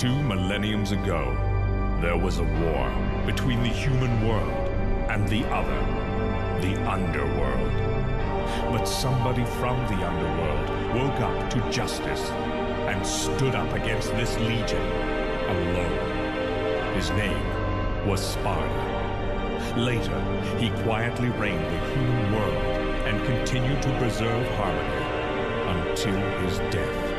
Two millenniums ago, there was a war between the human world and the other, the underworld. But somebody from the underworld woke up to justice and stood up against this legion alone. His name was Sparda. Later, he quietly reigned the human world and continued to preserve harmony until his death.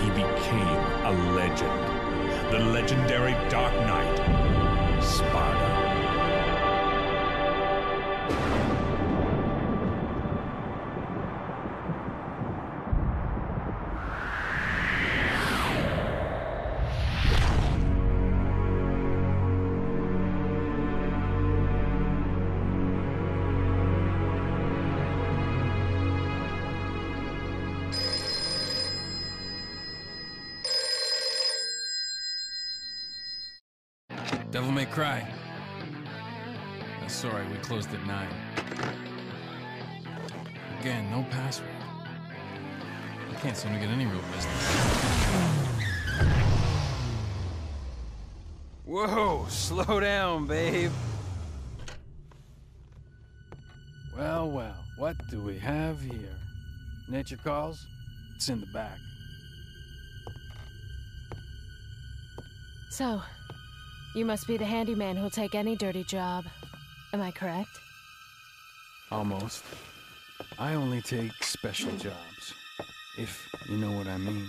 He became a legend. The legendary Dark Knight, Devil May Cry. Uh, sorry, we closed at 9. Again, no password. I can't seem to get any real business. Whoa, slow down, babe. Well, well, what do we have here? Nature calls? It's in the back. So, you must be the handyman who'll take any dirty job. Am I correct? Almost. I only take special jobs. If you know what I mean.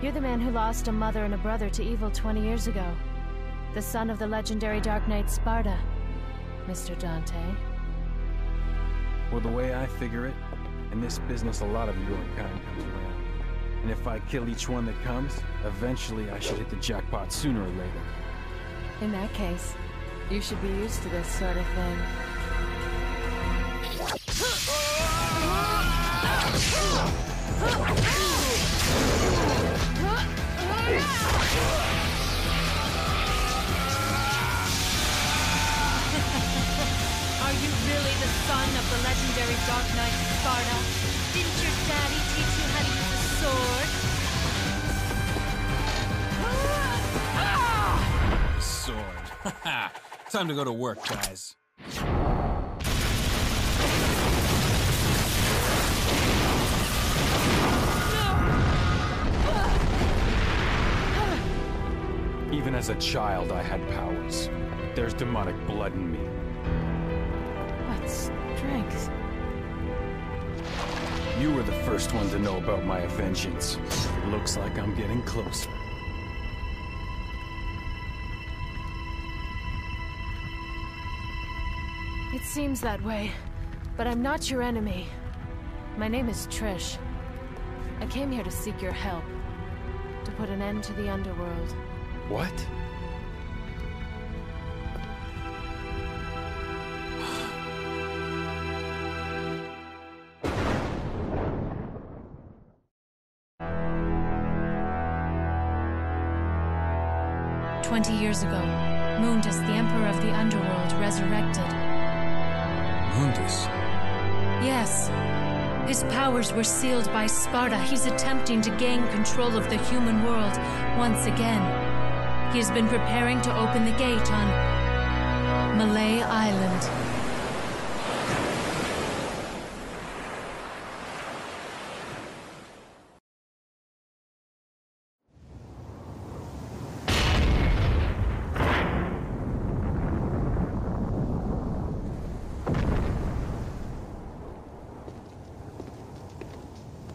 You're the man who lost a mother and a brother to evil 20 years ago. The son of the legendary Dark Knight Sparda, Mr. Dante. Well, the way I figure it, in this business, a lot of your kind comes around. And if I kill each one that comes, eventually I should hit the jackpot sooner or later. In that case, you should be used to this sort of thing. Are you really the son of the legendary Dark Knight Sparda? Didn't your daddy teach sword? Sword. Time to go to work, guys. Even as a child, I had powers. There's demonic blood in me. What strength? You were the first one to know about my vengeance. It looks like I'm getting closer. It seems that way, but I'm not your enemy. My name is Trish. I came here to seek your help, to put an end to the underworld. What? Twenty years ago, Mundus, the Emperor of the Underworld, resurrected. Mundus. Yes. His powers were sealed by Sparda. He's attempting to gain control of the human world once again. He has been preparing to open the gate on Mallet Island.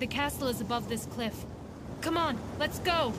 The castle is above this cliff. Come on, let's go!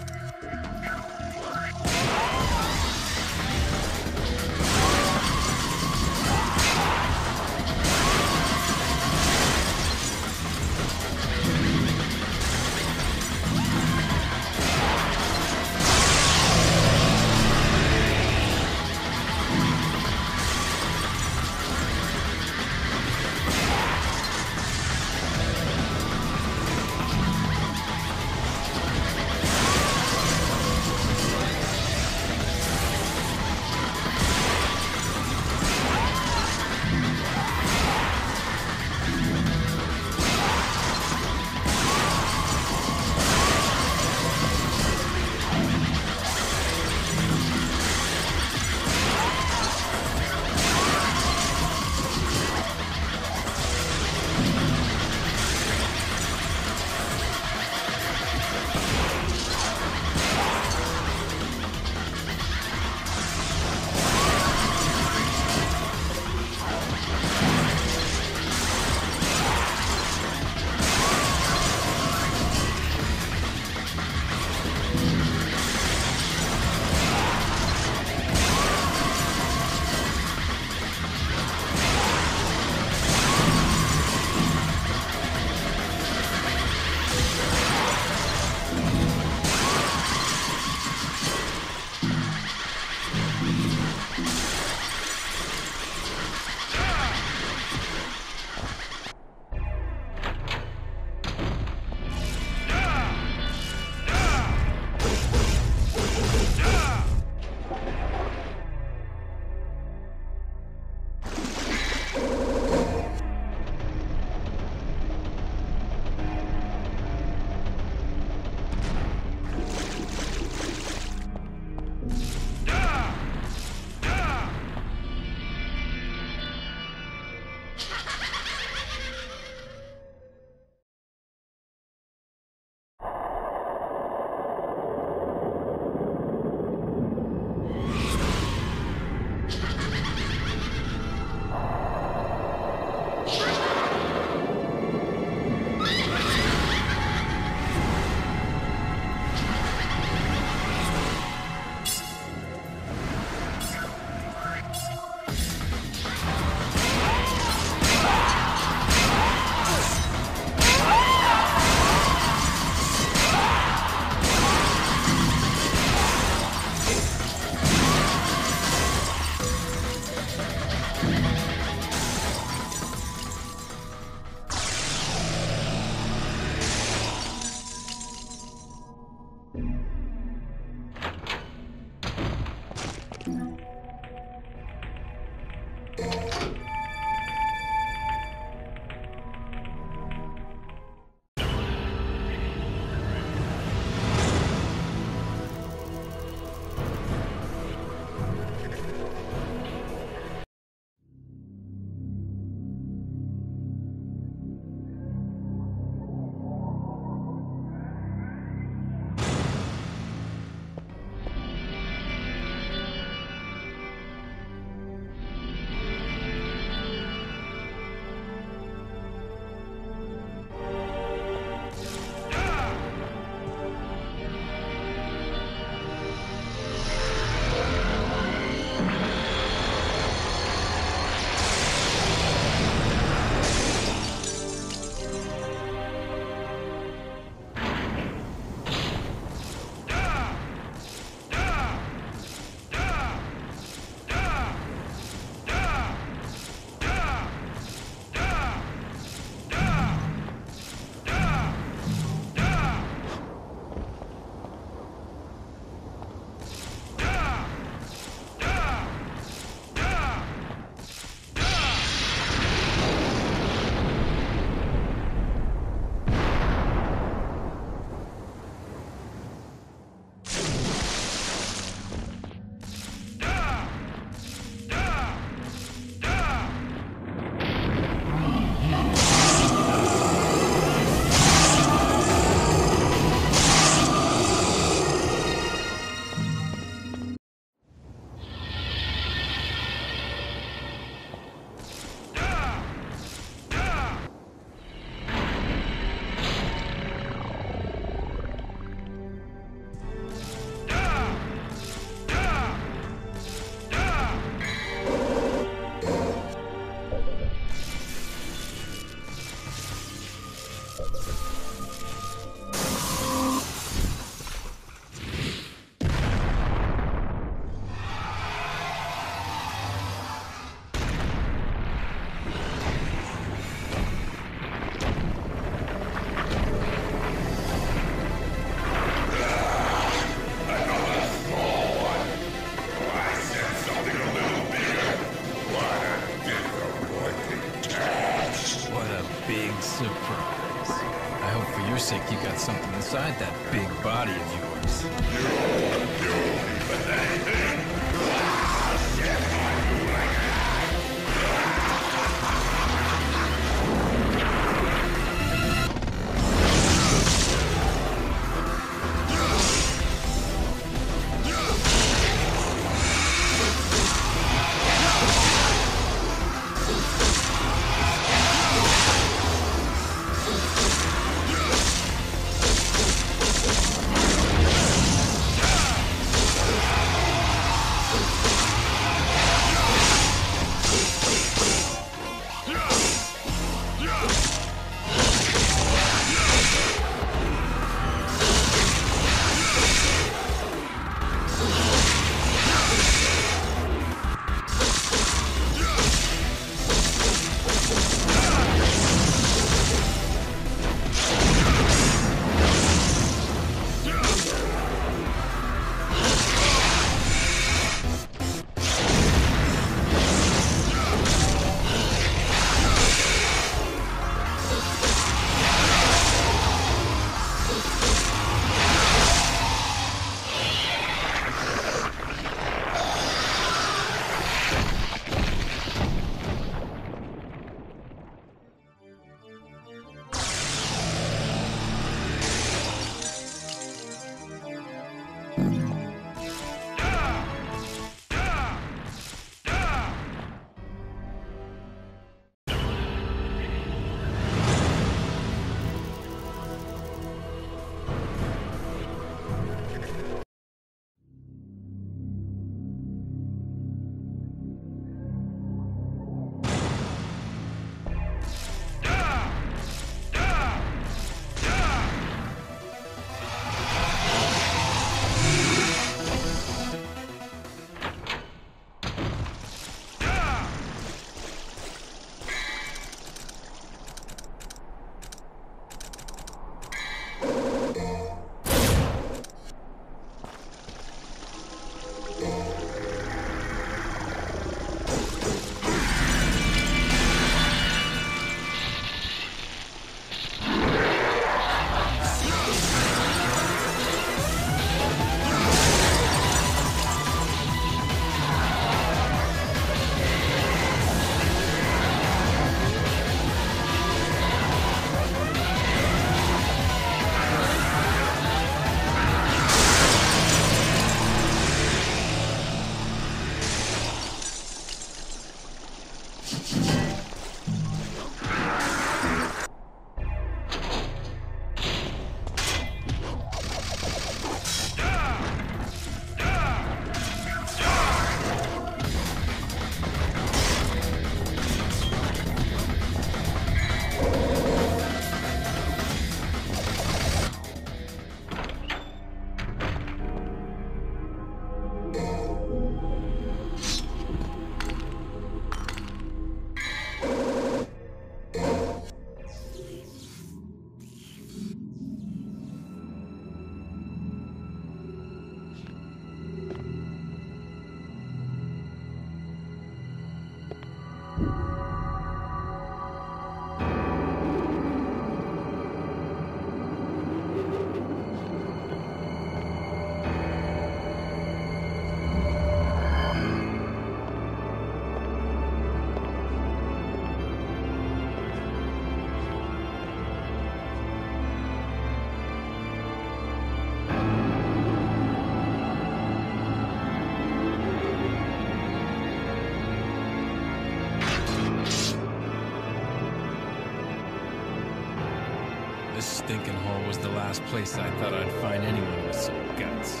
Stinking hole was the last place I thought I'd find anyone with some guts.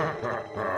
ha ha ha